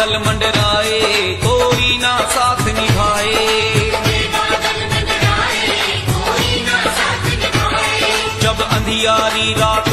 बादल मंडराए कोई ना साथ निभाए। जब अंधियारी रात